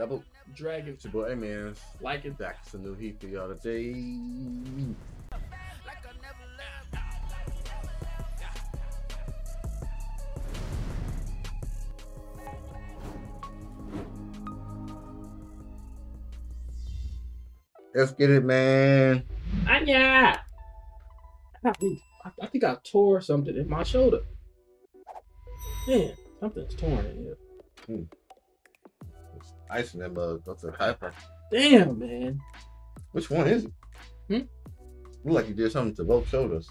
Double. Dragon. It's your boy, man. Like it. Back to some new heat for y'all today. Let's get it, man. Anya! I, I think I tore something in my shoulder. Man, something's torn in here. It's ice in that mug. To the hyper. Damn, man. Which one is it? Hmm? Look like you did something to both shoulders.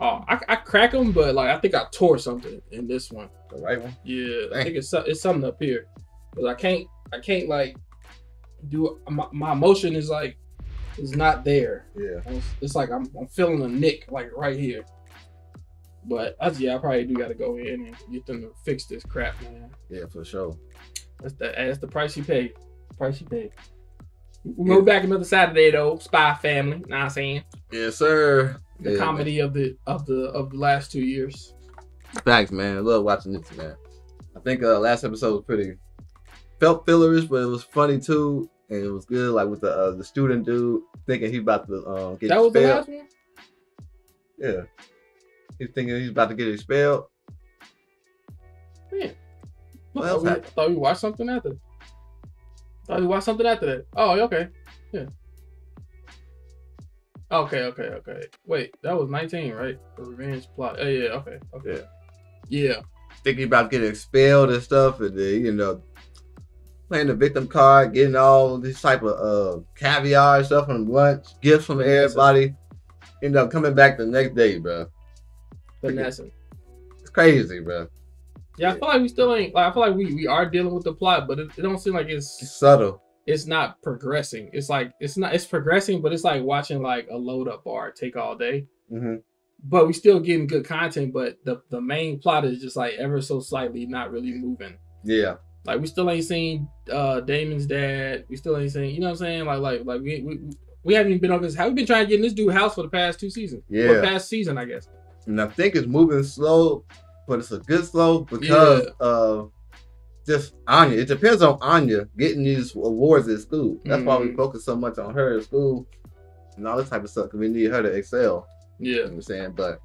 Oh, I, I crack them, but like I think I tore something in this one. The right one? Yeah, I think it's it's something up here. Cause I can't I can't like do my, my motion is like is not there. Yeah. It's, it's like I'm I'm feeling a nick like right here. But I, yeah, I probably do got to go in and get them to fix this crap, man. Yeah, for sure. That's the that's the price you pay. Price you pay. We'll go back another Saturday though. Spy Family. Know what I'm saying Yes, sir. the Yeah, comedy of the of the of the last two years. man. Facts, man. I love watching this, man. I think uh last episode was pretty felt fillerish, but it was funny too. And it was good, like with the uh, the student dude thinking he's about to um, get expelled. That was the expelled. last one. Yeah. He's thinking he's about to get expelled. Man. I thought, we, watched something after. Thought we watched something after that. Oh, okay. Yeah. Okay, okay, okay. Wait, that was 19, right? The revenge plot. Oh yeah, okay. Okay. Yeah. Think he's about getting expelled and stuff, and then you know playing the victim card, getting all this type of uh caviar and stuff from lunch, gifts from everybody. End up coming back the next day, bro. Vanessa. It's crazy, bro. Yeah, I feel like we still ain't like I feel like we, we are dealing with the plot, but it, it don't seem like It's it's subtle. it's not progressing. It's like it's not it's progressing, but it's like watching like a load up bar take all day. hmm But we still getting good content, but the the main plot is just like ever so slightly not really moving. Yeah. Like we still ain't seen uh Damian's dad. We still ain't seen, you know what I'm saying? Like like like we we, we haven't even been over this. house. We've been trying to get in this dude house for the past two seasons. Yeah. Or past season, I guess. And I think it's moving slow, but it's a good slow because of just Anya. It depends on Anya getting these awards at school. That's why we Mhm. focus so much on her at school and all this type of stuff because we need her to excel. You know Yeah. what I'm saying? But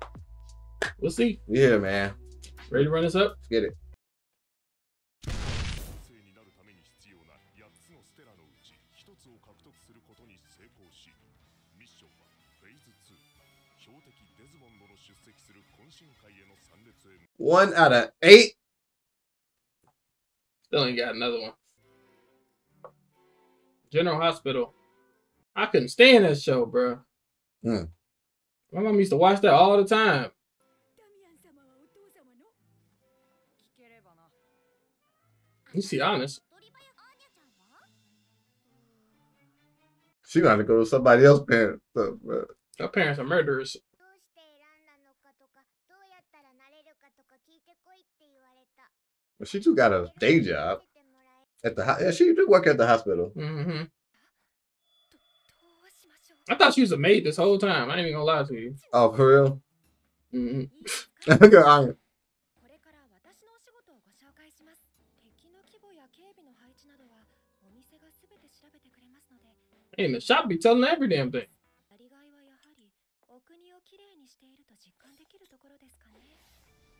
We'll see. here, man. Ready to run this up? Let's get it. One out of eight. Still ain't got another one. General Hospital. I couldn't stand that show, bro. Hmm. My mom used to watch that all the time. You see, honest. She got to go to somebody else's parents. Her parents are murderers. But she do got a day job at the yeah, she do work at the hospital. Mm-hmm. I thought she was a maid this whole time. I ain't even gonna lie to you. Oh, for real? Mm-hmm. Look at Anya. Hey, the shop be telling every damn thing.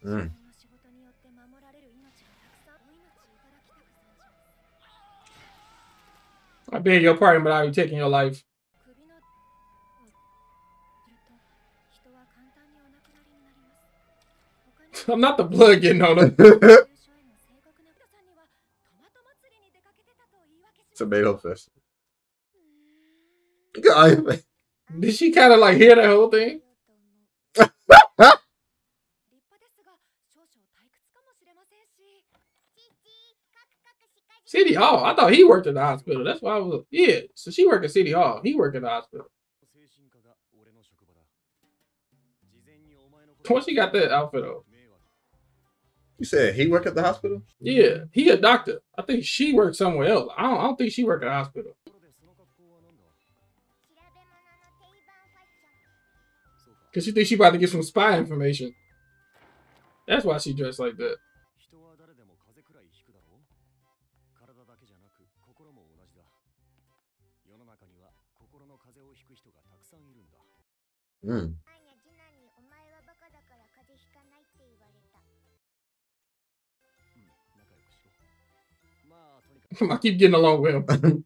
Mm. I beg your pardon, but I'll be taking your life. I'm not the blood getting on him. Tomato fist. Did she kind of like hear that whole thing? City Hall. I thought he worked at the hospital. That's why I was. Yeah. So she worked at City Hall. He worked at the hospital. Once she got that outfit on. You said he worked at the hospital? Yeah, he a doctor. I think she worked somewhere else. I don't, I don't think she worked at the hospital. Cause she thinks she about to get some spy information. That's why she dressed like that. I keep getting along with him.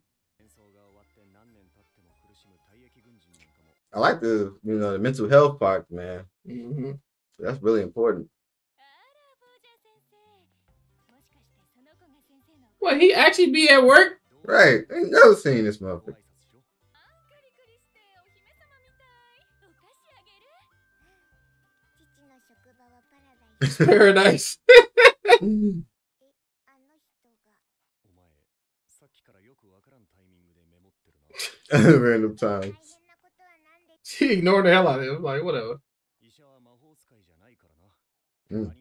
I like the you know the mental health part, man. Mm -hmm. That's really important. What he actually be at work? Right. Ain't never seen this motherfucker. It's paradise. Random times. She ignored the hell out of him. Like, whatever. Mm.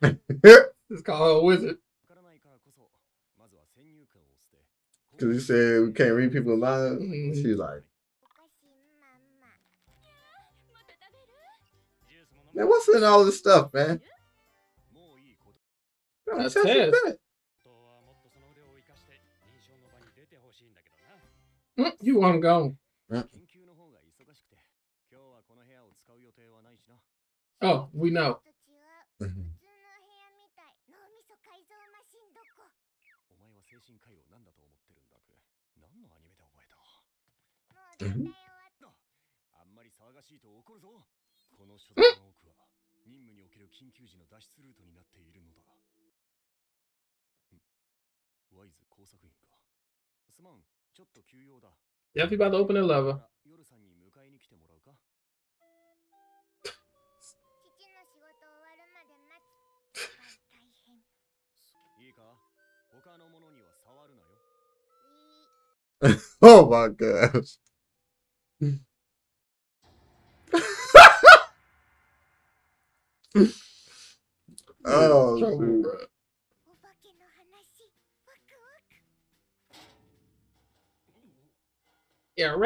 Just a wizard. Because he said we can't read people's lives. Mm -hmm. She's like, Man, what's in all this stuff, man? Don't That's touch it. That. Mm, you want to go? Mm. Oh, we know. Mm-hmm. 神会を何だと思ってるんだく何のアニメで覚えたあんまり騒がしいと怒るぞこの書籍の多くは任務における緊急時の脱出ルートになっているのだワイズ工作員かすまんちょっと休養だ a lever. oh, dude. Yeah.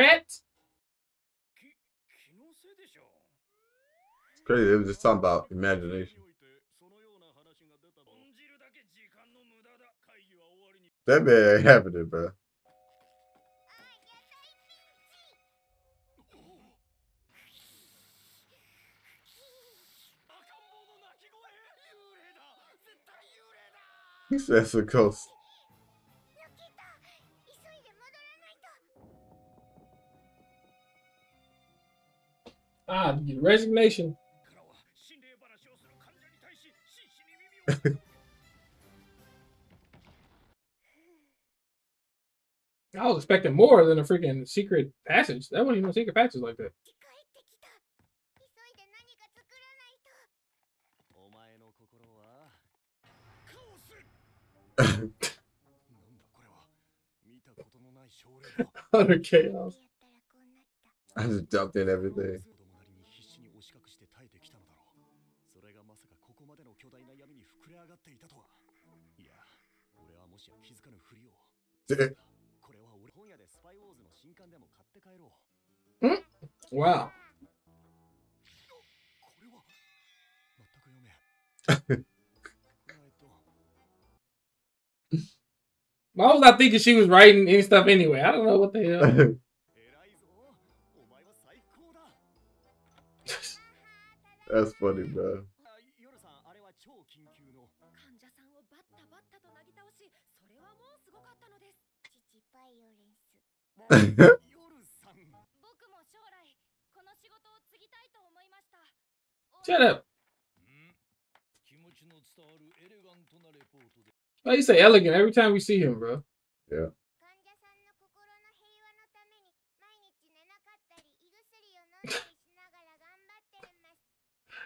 It's crazy. It was just talking about imagination. That man ain't happening, bro. He says a ghost. Ah, resignation. I was expecting more than a freaking secret passage. That wasn't even a secret passage like that. Utter chaos. I just dumped in everything. これは俺本屋でスパイウォーズの新刊でも買って帰ろう。ん ?Wow! これは全く読め。Why was I thinking she was writing any stuff anyway? I don't know what the hell. That's funny, bro. Shut up. Like you say, elegant every time we see him, bro. Yeah.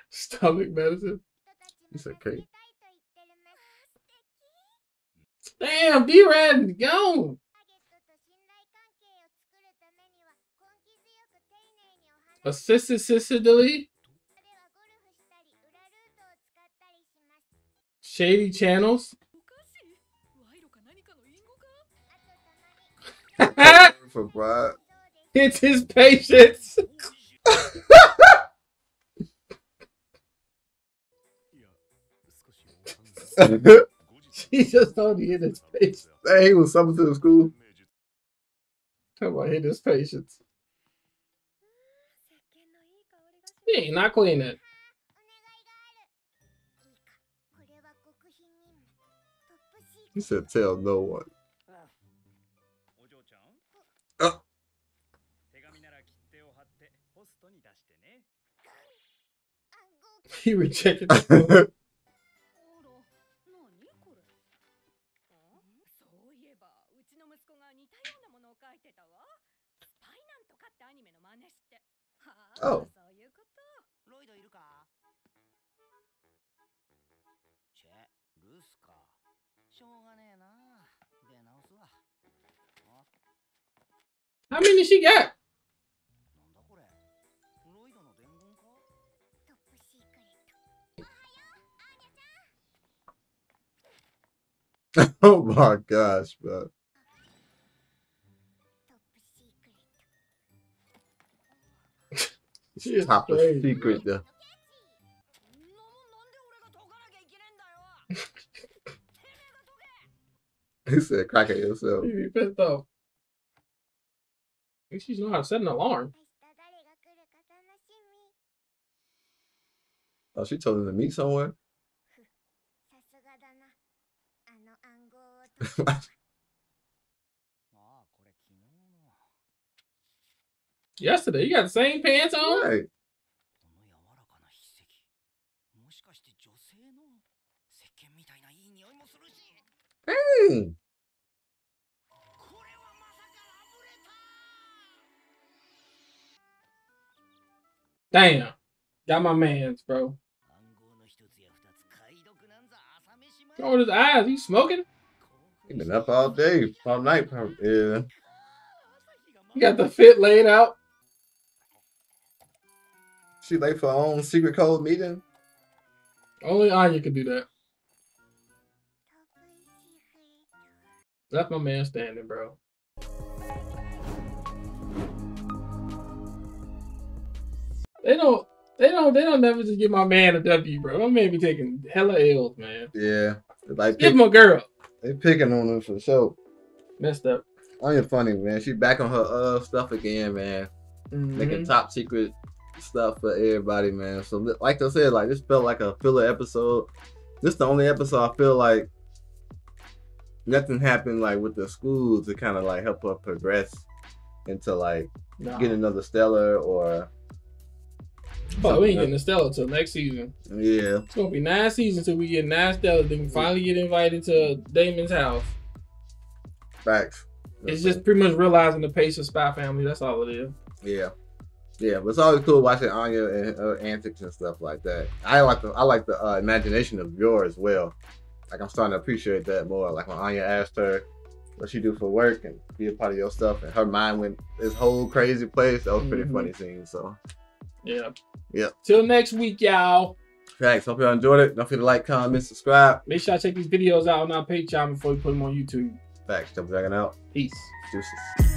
Stomach medicine. It's okay. Damn, D Rad, go. Assisted sister delete? Shady channels? It's his patience. she just told he his patience. Hey, he was something to the school. Talk about hit his patience. He ain't not clean it. 出してね暗号 He rejected the あ How many she got? oh my gosh, bro. She's top crazy, secret though. he said, "Crack it yourself." You be pissed off. She's you know how to set an alarm. Oh, she told him to meet someone. Yesterday, you got the same pants on. Right. Damn. Got my mans, bro. Showing his eyes. He's smoking. He been up all day, all night. Yeah. He got the fit laid out. She late for her own secret code meeting. Only Anya can do that. Left my man standing, bro. They don't. They don't. They don't never just give my man a W, bro. My man be taking hella L's, man. Yeah. Like Give pick, him a girl. they picking on her for sure. Messed up. Anya funny, man. She back on her uh stuff again, man. Making Mhm. top secret stuff for everybody, man. So like I said, like this felt like a filler episode. This the only episode I feel like nothing happened like with the school to kind of like help her progress into like Nah. get another Stella or But we ain't getting the Stella till next season. yeah. It's gonna be nine seasons till we get nine Stella. Then we finally get invited to Damian's house. Facts. It's just pretty much realizing the pace of Spy Family. That's all it is. Yeah. Yeah, but it's always cool watching Anya and her antics and stuff like that. I like the I like the uh, imagination of Yor as well. Like I'm starting to appreciate that more. Like when Anya asked her what she do for work and be a part of your stuff, and her mind went this whole crazy place. That was pretty Mhm. funny scene. So Yeah. Yeah. Till next week, y'all. thanks. Hope y'all enjoyed it. Don't forget to like, comment, subscribe. Make sure I check these videos out on our Patreon before we put them on YouTube. Thanks. Double dragon out. Peace. Deuces.